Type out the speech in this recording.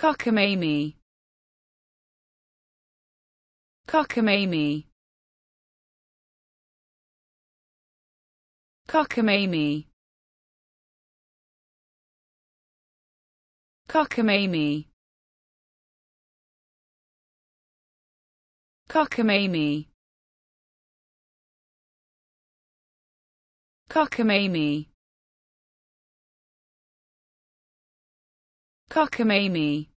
cockamamie. Cockamamie. Cockamamie. Cockamamie. Cockamamie. Cockamamie. Cockamamie.